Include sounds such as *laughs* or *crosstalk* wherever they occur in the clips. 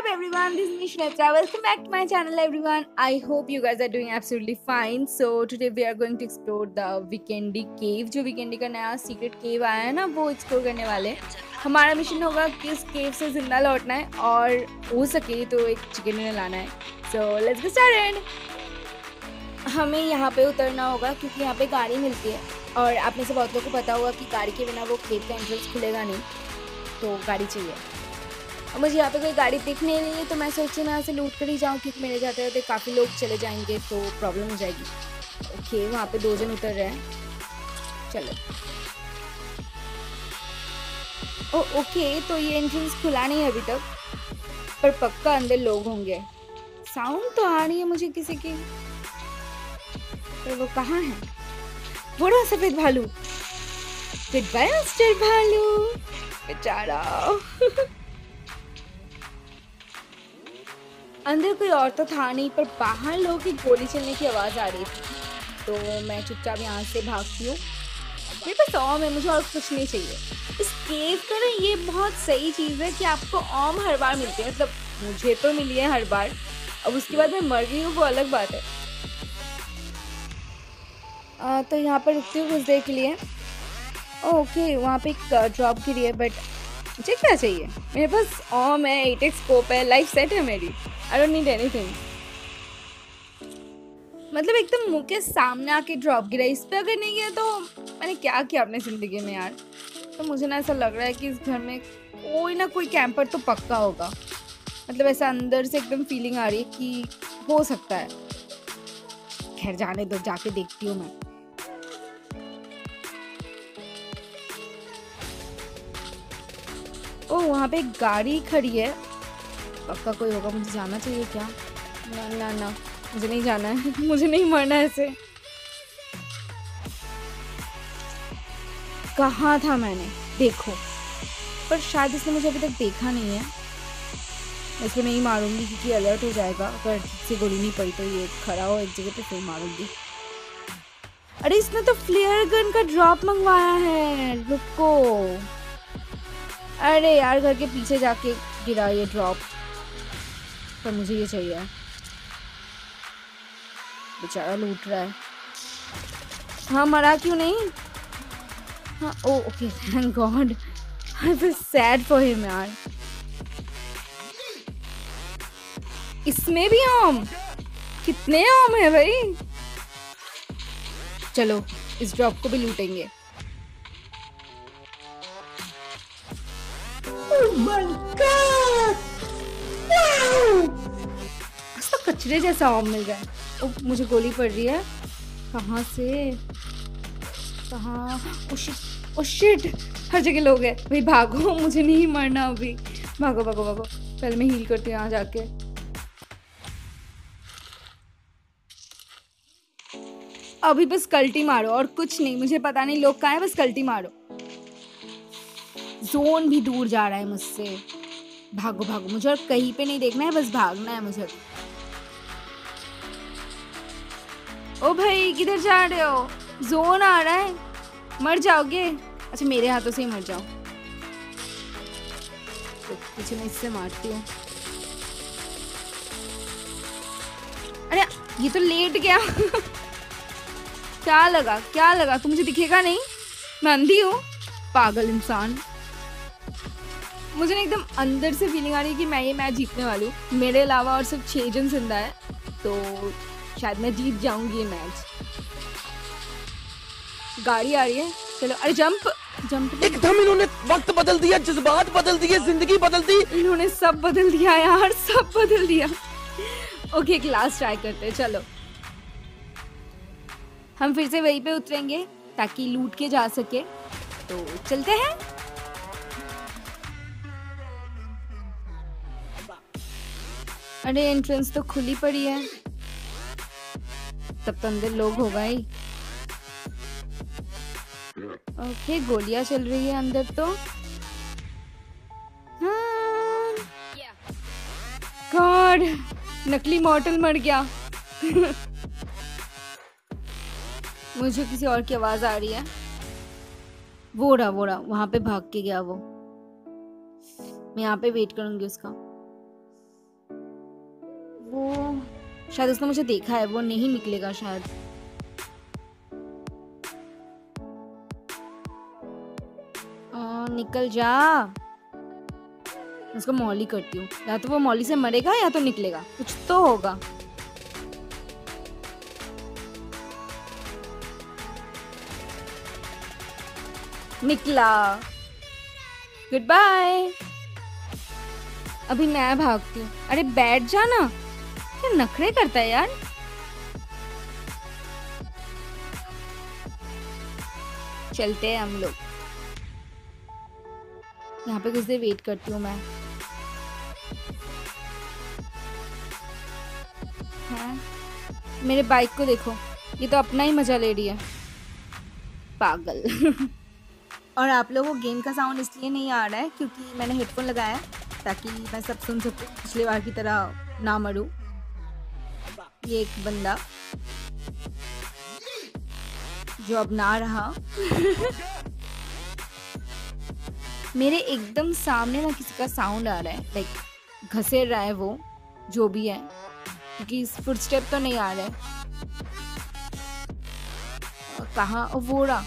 up everyone this is Nishneta welcome back to my channel everyone I hope you guys are doing absolutely fine so today we are going to explore the Weekendy cave जो Weekendy का नया secret cave आया है ना वो explore करने वाले हमारा मिशन होगा कि इस cave से ज़िंदा लौटना है और हो सके तो एक चिकन डिनर लाना है so let's get started हमें यहाँ पे उतरना होगा क्योंकि यहाँ पे गाड़ी मिलती है और आप में से बहुत लोगों को पता होगा कि गाड़ी के बिना वो केव का एंट्रेंस खुलेगा नहीं तो गाड़ी चाहिए और मुझे यहाँ पे कोई गाड़ी दिख नहीं रही है तो मैं सोची मैं यहाँ से लूट कर ही जाऊँ, क्योंकि मेरे जाते जाते काफ़ी लोग चले जाएँगे तो प्रॉब्लम हो जाएगी। ओके वहाँ पे दो जन उतर रहे हैं। चलो। ओ ओके तो ये एंट्रेंस खुला नहीं है अभी तक, पर पक्का अंदर लोग होंगे। साउंड तो आ रही है मुझे किसी की, पर वो कहाँ है? रहा सफ़ेद भालू। गुड बाय भालू। बेचारा। *laughs* अंदर कोई और तो था नहीं पर बाहर लोगों की गोली चलने की आवाज़ आ रही थी। तो मैं चुपचाप यहाँ से भागती हूँ। मेरे पास ऑम है मुझे और कुछ नहीं चाहिए। इस केव का ना ये बहुत सही चीज़ है कि आपको ऑम हर बार मिलती है। मतलब मुझे तो मिली है हर बार। अब उसके बाद मैं मर गई हूँ वो अलग बात है। आ, तो यहाँ पर रुकती हूँ कुछ देर के लिए। ओके वहाँ पे एक ड्रॉप गिरी है बट मुझे क्या चाहिए? मेरे पास ऑम है एट एक्स स्कोप है लाइफ सेट है मेरी। आई डोंट नीड एनीथिंग मतलब एकदम मुँह के सामने आके ड्रॉप गिरा। इस पे अगर नहीं गया तो मैंने क्या किया अपने ज़िंदगी में यार? तो मुझे ना ऐसा लग रहा है कि इस घर में कोई ना कोई कैंपर तो पक्का होगा। मतलब ऐसा अंदर से एकदम फीलिंग आ रही है कि हो सकता है। खैर, जाने दो, जाके देखती हूँ मैं। वहाँ पे एक गाड़ी खड़ी है। पक्का कोई होगा मुझे जाना चाहिए क्या? ना ना ना मुझे नहीं जाना है। *laughs* मुझे नहीं मरना ऐसे। कहाँ था मैंने? देखो। पर शायद इसने मुझे अभी तक देखा नहीं है। इसको नहीं मारूँगी क्योंकि अलर्ट हो जाएगा। अगर से गोली नहीं पड़ी तो ये खड़ा हो एक जगह पे फिर मारूँगी। अरे इसने तो फ्लेयर गन का ड्रॉप मंगवाया है। रुको। अरे यार, घर के पीछे जाके गिरा ये ड्रॉप पर मुझे ये चाहिए। बेचारा लूट रहा है। हाँ मरा क्यों नहीं? हाँ ओ okay thank God I feel sad for him यार। इसमें भी आम? कितने आम है भाई? चलो, इस ड्रॉप को भी लूटेंगे। कचरे जैसा आम मिल रहा है। ओ, मुझे गोली पड़ रही है। कहाँ से? कहाँ? शिट हर जगह लोग हैं। भाई भागो मुझे नहीं मरना अभी। भागो भागो भागो। पहले मैं हील करती हूँ यहाँ जाके। अभी बस कल्टी मारो और कुछ नहीं। मुझे पता नहीं लोग कहाँ हैं बस कल्टी मारो। जोन भी दूर जा रहा है मुझसे। भागो भागो मुझे और कहीं पे नहीं देखना है बस भागना है मुझे। ओ भाई, किधर जा रहे हो? जोन आ रहा है। मर जाओगे? अच्छा मेरे हाथों से ही मर जाओ। तो पीछे मैं इससे मारती हूँ। अरे, ये तो लेट गया। *laughs* क्या लगा? क्या लगा? तू मुझे दिखेगा नहीं। मैं अंधी हूँ। पागल इंसान। मुझे ना एकदम अंदर से फीलिंग आ रही है कि मैं ये मैच जीतने वाली हूँ। मेरे अलावा और सब छः जन ज़िंदा है तो शायद मैं जीत जाऊँगी ये मैच गाड़ी आ रही है. चलो अरे जंप जंप एकदम इन्होंने वक्त बदल दिया जज्बात बदल दिए ज़िंदगी बदल दी. इन्होंने सब बदल दिया यार सब बदल दिया. ओके क्लास ट्राई करते हैं चलो. हम फिर से वहीं पे उतरेंगे ताकि लूट के जा सके. तो चलते हैं. अरे एंट्रेंस तो खुली पड़ी है. तब तो अंदर लोग ही ओके, गोलियाँ चल रही है अंदर तो। गॉड, नकली मॉडल मर गया। मुझे किसी और की आवाज़ आ रही है। वो रहा वो रहा, वहाँ पे भाग के गया वो। मैं यहाँ पे वेट करूँगी उसका। शायद उसने मुझे देखा है, वो नहीं निकलेगा शायद। निकल जा। उसको मौली करती हूँ। या तो वो मौली से मरेगा या तो निकलेगा। कुछ तो होगा। निकला। गुड बाय अभी मैं भागती हूँ। अरे बैठ जा ना। क्या नखरे करता है यार। चलते हैं हम लोग। यहाँ पे कुछ देर वेट करती हूँ मैं। हाँ। मेरे बाइक को देखो। ये तो अपना ही मज़ा ले रही है। पागल। और आप लोगों को गेम का साउंड इसलिए नहीं आ रहा है क्योंकि मैंने हेडफोन लगाया ताकि मैं सब सुन सकूँ। पिछली बार की तरह ना मरूँ। ये एक बंदा जो अब ना रहा। मेरे एकदम सामने ना किसी का साउंड आ रहा है लाइक घसेर रहा है वो, जो भी है। क्योंकि फुट स्टेप तो नहीं आ रहा है। कहा? वो रहा।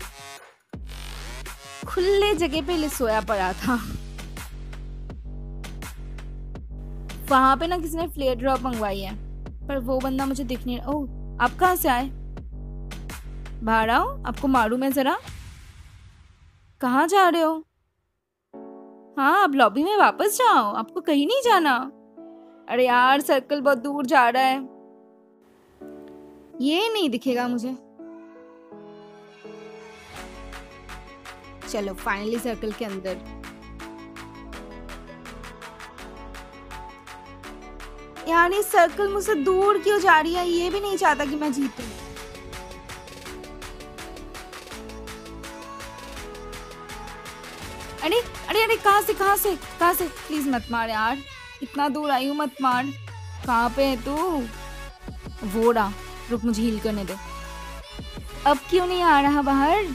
खुले जगह पे ले सोया पड़ा था। वहाँ पे ना किसी ने फ्लेयर ड्रॉप मंगवाई है। पर वो बंदा मुझे दिख नहीं ओह, आप कहाँ से आए? बाहर आओ, आपको मारू मैं जरा। कहाँ जा रहे हो? हाँ आप लॉबी में वापस जाओ, आपको कहीं नहीं जाना। अरे यार सर्कल बहुत दूर जा रहा है। ये नहीं दिखेगा मुझे। चलो फाइनली सर्कल के अंदर। यार ये सर्कल मुझसे दूर क्यों जा रही है? ये भी नहीं चाहता कि मैं जीतूं। अरे अरे अरे, कहाँ से कहाँ से कहाँ से? प्लीज़ मत मार यार। इतना दूर आई हूँ, मत मार। कहाँ पे है तू? वो रहा। रुक, मुझे हील करने दे। अब क्यों नहीं आ रहा बाहर?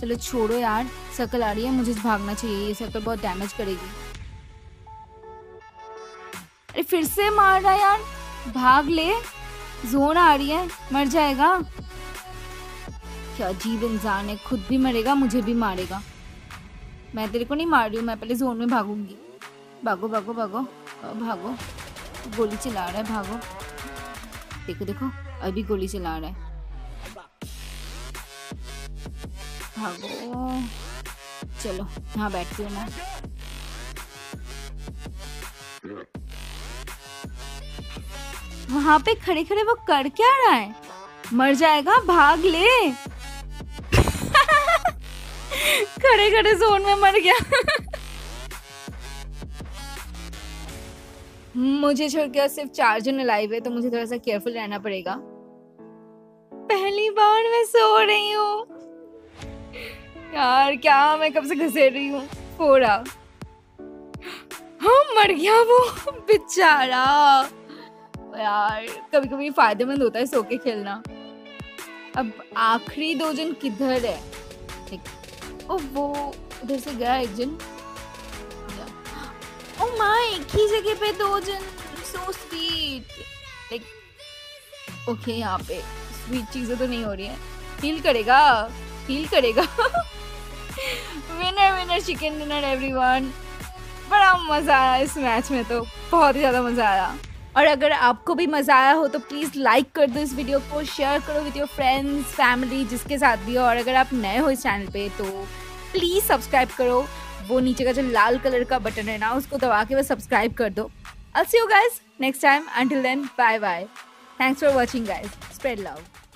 चलो छोड़ो यार। सर्कल आ रही है, मुझे भागना चाहिए। ये सर्कल बहुत डैमेज करेगी। अरे फिर से मार रहा यार। भाग ले। जोन आ रही है। मर जाएगा। क्या अजीब इंसान है। खुद भी मरेगा, मुझे भी मारेगा। मैं तेरे को नहीं मार रही हूँ, मैं पहले जोन में भागूँगी। भागो भागो भागो। भागो। गोली चला रहा है, भागो। देखो देखो। अभी गोली चला रहा है। भागो। चलो, यहाँ बैठती हूँ मैं। वहाँ पे खड़े खड़े वो कर क्या रहा है? मर जाएगा, भाग ले। *laughs* खड़े खड़े जोन में मर गया। *laughs* मुझे छोड़ के सिर्फ़ चार जन लाइव है तो मुझे थोड़ा सा केयरफुल रहना पड़ेगा। पहली बार मैं सो रही हूँ। यार, क्या मैं कब से घसेर रही हूँ? फोड़ा हाँ मर गया वो, *laughs* बेचारा। यार कभी कभी फ़ायदेमंद होता है सो के खेलना। अब आखिरी दो जन किधर है? ओ, वो उधर से गया एक जन। ओ माय एक ही जगह पे दो जन। सो स्वीट लाइक ओके यहाँ पे स्वीट चीज़ें तो नहीं हो रही है। फील करेगा। फील करेगा। Winner winner chicken dinner everyone बड़ा मज़ा आया इस मैच में तो। बहुत ही ज़्यादा मज़ा आया। और अगर आपको भी मज़ा आया हो तो प्लीज़ लाइक कर दो इस वीडियो को शेयर करो विद योर फ्रेंड्स फैमिली जिसके साथ भी हो। और अगर आप नए हो इस चैनल पे तो प्लीज़ सब्सक्राइब करो। वो नीचे का जो लाल कलर का बटन है ना, उसको दबा के बस सब्सक्राइब कर दो। I'll see you guys next time until then bye bye thanks for watching guys spread love.